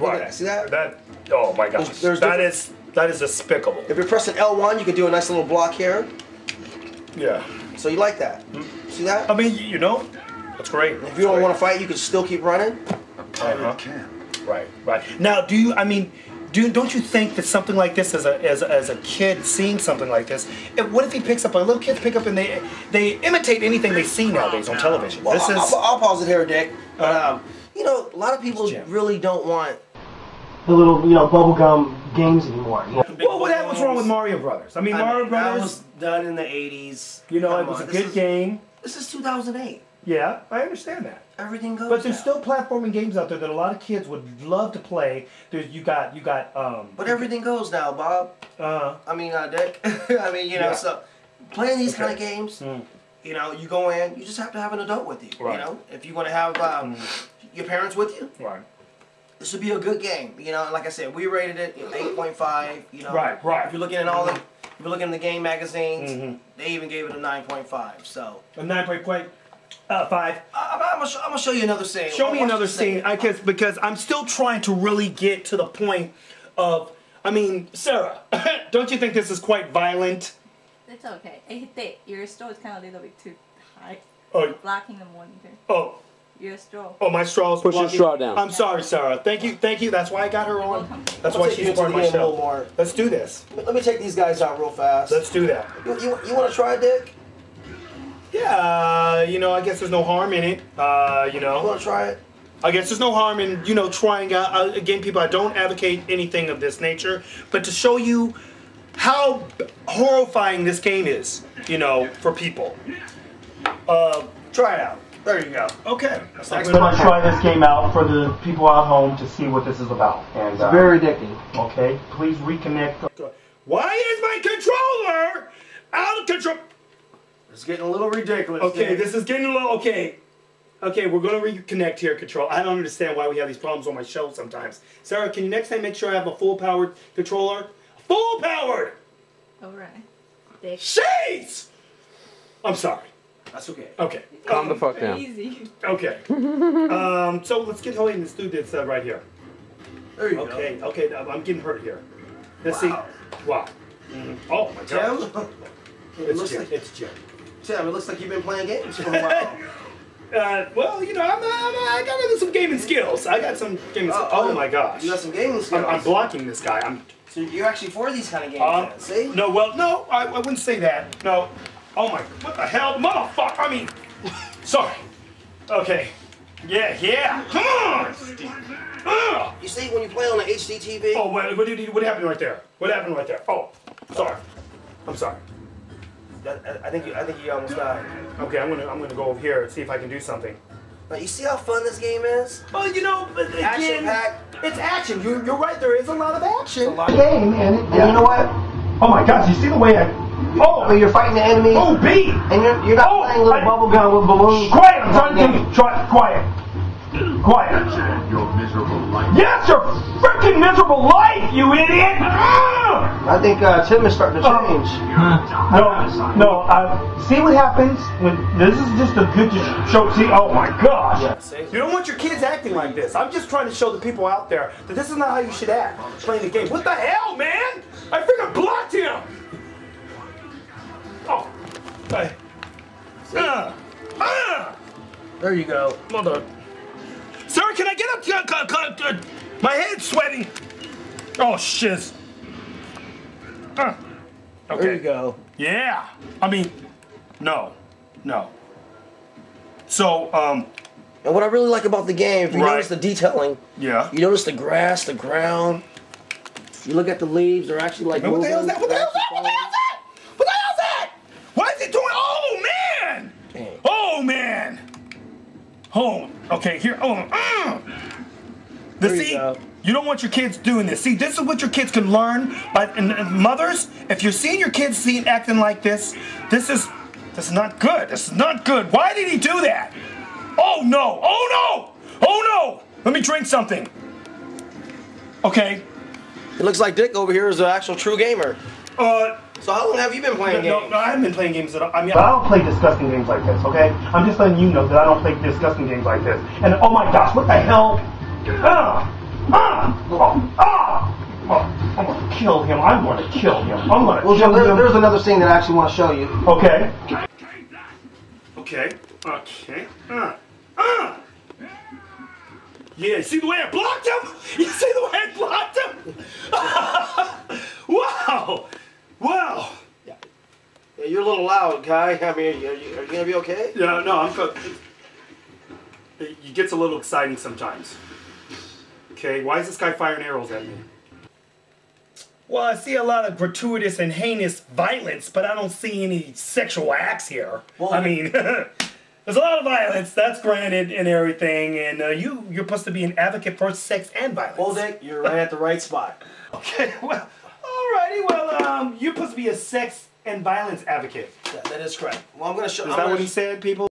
Look Right. at- See that? That. Oh my gosh. There's- there's that different- is that is despicable. If you're pressing L1, you can do a nice little block here. Yeah. So you like that? See that? I mean, you know, that's great. If you don't want to fight, you can still keep running. Uh-huh. Right, right. Now, do you? I mean, do don't you think that something like this, as a as as a kid seeing something like this, if, what if he picks up? A little kids pick up and they they imitate anything they see nowadays on television. Well, this I'll, is. I'll, I'll pause it here, Dick. But Uh, um, you know, a lot of people Jim. really don't want. The little, you know, bubblegum games anymore. You know? well, what that was wrong with Mario Brothers? I mean, Mario that Brothers. was done in the '80s. you know, Come it was on, a this good is- game. This is 2008. Yeah, I understand that. Everything goes. But there's now. still platforming games out there that a lot of kids would love to play. There's you got you got um. But everything goes now, Bob. Uh, I mean, uh, Dick. I mean, you know, Yeah. so playing these kind of games, Mm. you know, you go in, you just have to have an adult with you. Right. You know, if you want to have um, your parents with you, right. This would be a good game. You know, like I said, we rated it at 8.5. You know, Right, right. If you're looking at all the, if you're looking at the game magazines, Mhm. they even gave it a 9.5. So A nine point point uh, five. I, I'm, gonna show, I'm gonna show you another scene. Show me Watch another scene. scene, I guess, because I'm still trying to really get to the point of. I mean, Sarah, don't you think this is quite violent? It's okay. I think your straw is kind of a little bit too high. Oh, Blocking the monitor. oh, Your straw. oh! My straw's Push your straw down. I'm sorry, Sarah. Thank you, thank you. That's why I got her on. That's I'll why take you she's into part of the my game a little show. more. Let's do this. Let me take these guys out real fast. Let's do that. you, you, you want to try, Dick? Yeah, uh, you know, I guess there's no harm in it. Uh, you You know, want to try it? I guess there's no harm in you know trying out. Uh, again, people, I don't advocate anything of this nature, but to show you how horrifying this game is, you know, for people. Uh, try it out. There you go. Okay. I'm gonna try this game out for the people at home to see what this is about. And uh, Very addicting. okay, please reconnect. Why is my controller out of control? It's getting a little ridiculous. Okay, Dick. this is getting a little okay. Okay, we're gonna reconnect here, control. I don't understand why we have these problems on my show sometimes. Sarah, can you next time make sure I have a full powered controller? Full powered! Alright. Dick. Jeez! I'm sorry. That's okay. Okay. Calm the Um, fuck down. Easy. okay. um, so let's get ahead and let's do this uh, right here. There you Okay, okay, I'm I'm getting hurt here. Let's Wow. see. Wow. Mhm. Oh my god. Tim? it It's looks Jim. like It's Jim. Tim. It looks like you've been playing games for a while. Uh, well, you know, I'm, I'm, I got some gaming skills. I got some gaming skills. Oh, my gosh. You got some gaming skills. I'm, I'm blocking this guy. I'm. So you're actually for these kind of games, Um, then, see? no, well, no, I, I wouldn't say that. No. Oh my, what the hell, motherfucker? I mean, sorry. Okay. Yeah, yeah. Come on. Ugh. You see, when you play on the HD TV, Oh, what, what, did, what happened right there? What happened right there? Oh, sorry. I'm sorry. I, I- I think you, I think you almost died. Okay, I'm gonna, I'm gonna go over here and see if I can do something. Now, you see how fun this game is? Well, you know, but again, Action-packed. it's action. You, you're right. There is a lot of action. Game and, and you know what? Oh my gosh, you see the way I. Oh, When you're fighting the enemy, oh, B! and you're, you're not Oh, playing little I- bubble gun with balloons. Quiet, I'm trying to think. Try, quiet. Quiet. your miserable life. Yes, your freaking miserable life, you idiot! I think uh, Tim is starting to Oh. change. No, no, uh, see what happens when this is just a good just show. See, oh my gosh. Yeah. You don't want your kids acting like this. I'm just trying to show the people out there that this is not how you should act playing the game. What the hell, man? I freaking blocked him. Hey. Ah, ah, There you go. mother. Sir, can I get up? to- uh, uh, uh, My head's sweating. Oh, shiz. Ah. Okay. There you go. Yeah. I mean, no, no. So, um, And what I really like about the game, if you Right. notice the detailing, yeah. you notice the grass, the ground. You look at the leaves; they're actually like. Man, what the moving. hell's that? What the hell's that? What the hell's that? What the hell's that? Why is it doing? Oh man! Dang. Oh man! Oh, okay. Here. Oh, mm. The, There you see, go. you don't want your kids doing this. See, this is what your kids can learn. But and, and mothers, if you're seeing your kids seeing acting like this, this is this is not good. This is not good. Why did he do that? Oh no! Oh no! Oh no! Let me drink something. Okay. It looks like Dick over here is an actual true gamer. Uh, so how long have you been playing no, games? No, I haven't been playing games at all. I mean, but I don't play disgusting games like this, okay? I'm just letting you know that I don't play disgusting games like this. And oh my gosh, what the hell? Ah! Ah! Oh, ah! Oh, I'm gonna kill him. I'm gonna kill him. I'm gonna well, kill there, him. There's another scene that I actually want to show you. Okay. Yeah, see the way I blocked him? You see the way I blocked him? wow. Wow. Yeah, you're a little loud, guy. I mean, are you, are you gonna be okay? Yeah, no, I'm good. It, it gets a little exciting sometimes. Okay, why is this guy firing arrows at me? Well, I see a lot of gratuitous and heinous violence, but I don't see any sexual acts here. Well, I mean, there's a lot of violence, that's granted, and everything, and uh, you, you're supposed to be an advocate for sex and violence. Well, Dick, you're right at the right spot. Okay, well, alrighty, well, um, you're supposed to be a sex and violence advocate. Yeah, that is correct. Well, I'm gonna show. Is I'm that what he said, people?